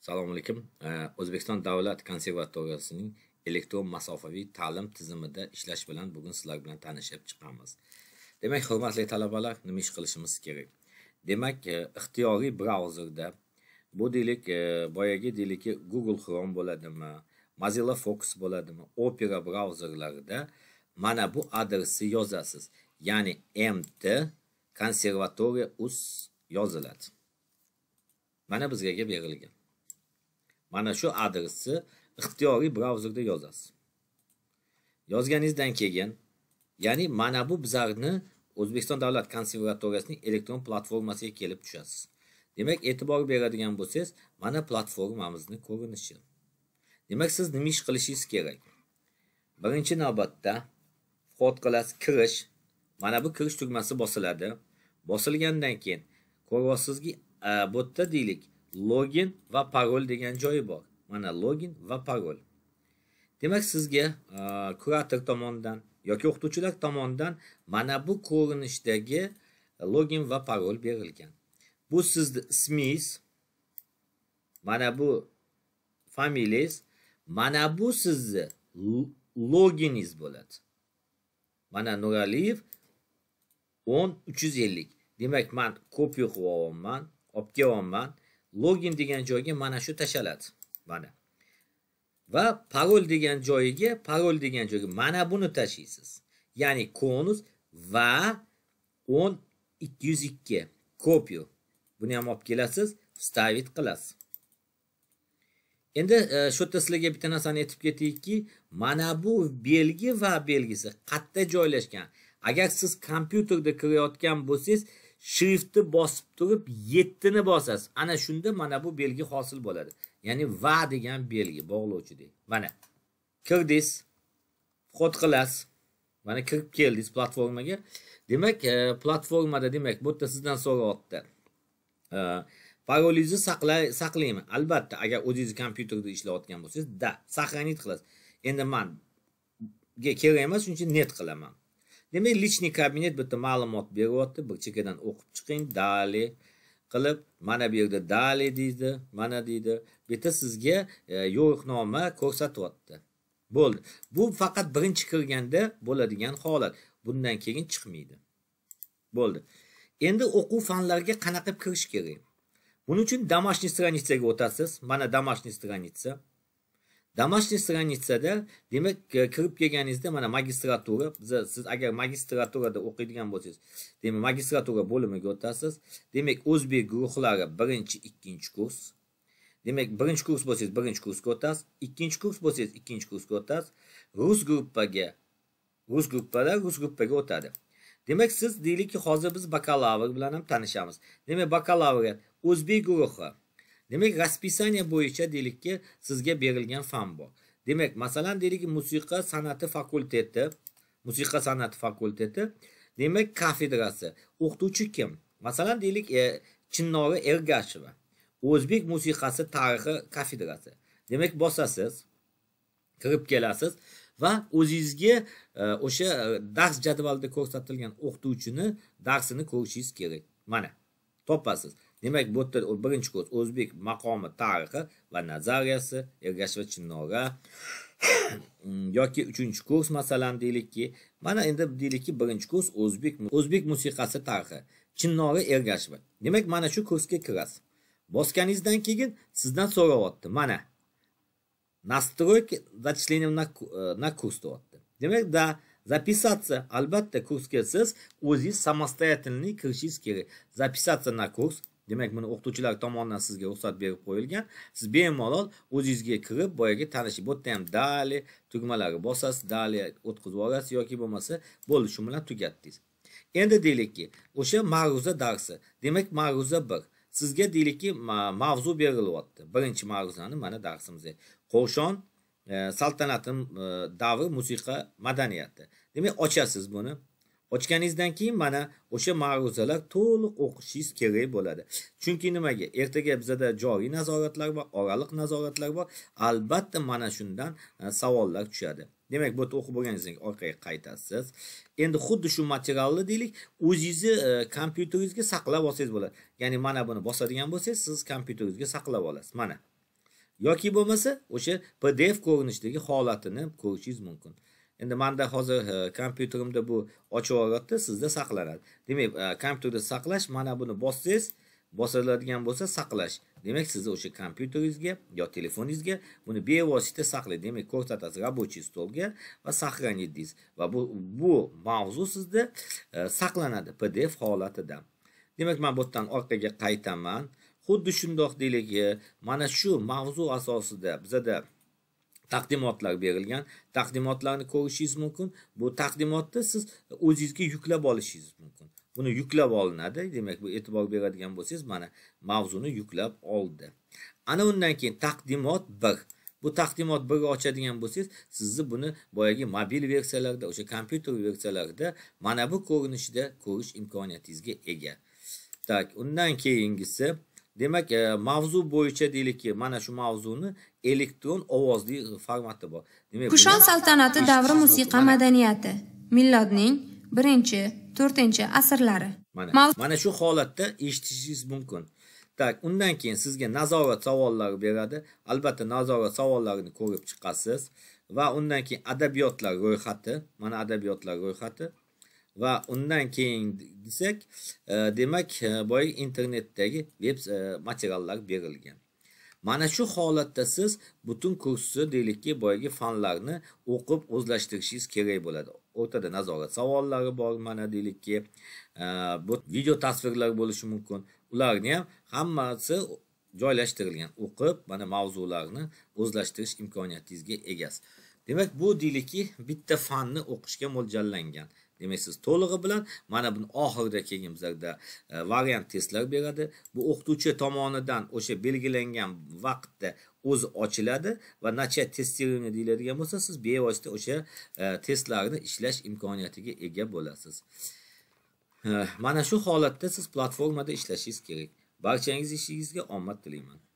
assalomu alaykum. O'zbekiston davlat konservatoriyasining elektron masofaviy ta'lim tizimida ishlash bilan bugun sizlar bilan tanishib chiqamiz. Demak hurmatli talabalar nima ish qilishimiz kerak? Demak e, ixtiyoriy brauzerda bu deylik e, boyagi deylikki google chrome bo'ladimi mozilla fox bo'ladimi opera brauzerlarida mana bu adresni yozasiz. Ya'ni mt konservatoriya uz yoziladi. Mana bizga berilgan. Mana shu adresni ixtiyoriy brauzerda yozasiz. Yozganingizdan keyin ya'ni mana bu bizlarni o'zbekiston davlat konservatoriyasining elektron platformasiga kelib tushasiz. Demak e'tibor beradigan bo'lsangiz mana platformamizni ko'rinishi. Demak siz nima ish qilishingiz kerak? Birinchi navbatda vhod qilasiz kirish. Mana bu kirish tugmasi bosiladi. Bosilgandan keyin ko'ryapsizki bu yerda deylik. Login va parol degan joyi bor. Mana login va parol. Demak sizga kurator tomonidan yoki o'qituvchilar tomonidan mana bu ko'rinishdagi login va parol berilgan. Bu sizni ismingiz mana bu familiyangiz mana bu sizni loginingiz bo'ladi. Mana nuraliyev o'n uch yuz ellik. Demak man kopiya qilib olyapman olib kelyapman login degan joyga mana shu tashaladi. Mana. Va parol degan joyiga parol degan joyga mana buni tashlaysiz. Ya'ni konus va 10 202 kopiya buni ham olib kelasiz вставить qilasiz. Endi e, shu yerda sizlarga bitta narsani aytib ketaylikki mana bu belgi va belgisi qayerda joylashgan. Agar siz kompyuterda kirayotgan bo'lsangiz shriftni bosib turib yettini bosasiz. Ana shunda mana bu belgi hosil bo'ladi. Ya'ni va degan belgi bog'lovchidek mana kirdingiz vход qilasiz mana kirib keldingiz platformaga. Demak e, platformada demak bu yerda sizdan so'rayapti e, parolingizni saqlaymi? Albatta agar o'zingizni kompyuterda ishlayotgan bo'lsangiz da сохранить qilasiz. Endi manga kerak emas shuning uchun net qilaman. Demak личный kabinet bitta ma'lumot beryapti. Bir chekkadan o'qib chiqing dali qilib mana bu yerda dali deydi mana deydi. Bu yerda sizga e, yo'riqnoma ko'rsatyapti. Bo'ldi. Bu faqat birinchi kirganda bo'ladigan holat. Bundan keyin chiqmaydi. Bo'ldi. Endi o'quv fanlariga qanaqa kirish kerak? Buning uchun домашний страничаga o'tasiz. Mana домашний stranitsa домашний stranitsada demak e, kirib kelganingizda mana magistratura biza siz agar magistraturada o'qiydigan bo'lsangiz demak magistratura bo'limiga o'tasiz. Demak o'zbek guruhlari birinchi ikkinchi kurs. Demak birinchi kurs bo'lsangiz birinchi kursga o'tasiz ikkinchi kurs bo'lsangiz ikkinchi kursga o'tasiz. Rus gruppaga rus gruppalar rus gruppaga o'tadi. Demak siz deylikki hozir biz bakalavr bilan ham tanishamiz. Demak bakalavriat o'zbek guruhi demak расписание bo'yicha deylikki sizga berilgan fan bor. Demak masalan deylik musiqa san'ati fakulteti musiqa san'ati fakulteti demak kafedrasi o'qituvchi kim? Masalan deylik e, chinnori ergasheva. O'zbek musiqasi tarixi kafedrasi demak bosasiz kirib kelasiz va o'zingizga e, o'sha e, dars jadvalida ko'rsatilgan o'qituvchini darsini ko'rishingiz kerak. Mana topasiz. Demak bu yerda birinchi kurs o'zbek maqomi tarixi va nazariyasi ergashev chinnora yoki uchinchi kurs masalan deylikki mana endi deylikki birinchi kurs o'zbek o'zbek musiqasi tarixi chinnora ergashev demak mana shu kursga kirasiz. Bosganingizdan keyin sizdan so'rayapti mana настройки зачисления на, э, на kurs deyapti demak da записаться albatta kursga siz o'zingiz самостоятельный kirishingiz kerak записаться на курс demak buni o'qituvchilar tomonidan sizga ruxsat berib qo'yilgan. Siz bemalol o'zingizga kirib boyagi tanishib bu yerda ham dali tugmalari bosasiz dali o'tkazib yuborasiz yoki bo'lmasa bo'ldi shu bilan tugatdingiz. Endi deylikki o'sha ma'ruza darsi. Demak ma'ruza bir. Sizga deylikki mavzu berilyapti. Birinchi ma'ruzani mana darsimizda qo'shon e, saltanatim e, davri musiqa madaniyati. Demak ochasiz buni. Ochganingizdan keyin mana o'sha ma'ruzalar to'liq o'qishingiz kerak bo'ladi. Chunki nimaga? Ertaga bizada joriy nazoratlar bor oraliq nazoratlar bor. Albatta mana shundan e, savollar tushadi. Demak bu yerda o'qib bo'lganingizdan keyin orqaga qaytasiz. Endi xuddi shu materialni deylik o'zingizni e, kompyuteringizga saqlab olsangiz bo'ladi. Ya'ni mana buni bosadigan bo'lsangiz siz kompyuteringizga saqlab olasiz. Mana. Yoki bo'lmasa o'sha pdf ko'rinishidagi holatini ko'rishingiz mumkin. Endi manda hozir e, kompyuterimda bu ochib yuboryapti sizda saqlanadi. Demak e, kompyuterda saqlash mana buni bossangiz bosiladigan bo'lsa saqlash. Demak sizni o'sha kompyuteringizga yo telefoningizga buni bevosita saqlaydi demak ko'rsatasiz рабочий stolga va сохранить deysiz va bu bu mavzu sizda e, saqlanadi pdf holatida. Demak man bu yerdan orqaga qaytaman. Xuddi shundoq deylik mana shu mavzu asosida bizada taqdimotlar berilgan. Taqdimotlarni ko'rishingiz mumkin. Bu taqdimotni siz o'zingizga yuklab olishingiz mumkin. Buni yuklab olinadi. Demak bu e'tibor beradigan bo'lsangiz mana mavzuni yuklab oldi. Ana undan keyin taqdimot bir. Bu taqdimot birni ochadigan bo'lsangiz sizni buni boyagi mobil versiyalarda o'sha kompyuter versiyalarida mana bu ko'rinishda ko'rish imkoniyatingizga ega. Tak undan keyingisi demak e, mavzu bo'yicha deylikki mana shu mavzuni elektron ovozli formati bor. Demak kushon saltanati davri musiqa madaniyati milodning birinchi to'rtinchi asrlari. Mana mana shu holatda eshitishingiz mumkin. Tak undan keyin sizga nazorat savollari beradi. Albatta nazorat savollarini ko'rib chiqasiz va undan keyin adabiyotlar ro'yxati mana adabiyotlar ro'yxati va undan keyin desak e, demak e, boyagi internetdagi veb e, materiallar berilgan. Mana shu holatda siz butun kursni deylikki boyagi fanlarni o'qib o'zlashtirishingiz kerak bo'ladi. O'rtada nazorat savollari bor mana deylikki bu video tasvirlar bo'lishi mumkin. Ularni ham hammasi joylashtirilgan. O'qib mana mavzularni o'zlashtirish imkoniyatingizga egasiz. Demak bu deylikki bitta fanni o'qishga mo'ljallangan. Demak siz to'lig'i bilan mana buni oxirida keyin bizlarda e, variant testlar beradi. Bu o'qituvchi tomonidan o'sha belgilangan vaqtda o'zi ochiladi va nacha тестирование deyiladigan bo'lsa siz bevosita o'sha e, testlarni ishlash imkoniyatiga ega bo'lasiz. E, mana shu holatda siz platformada ishlashingiz kerak. Barchangiz ishingizga omad tilayman.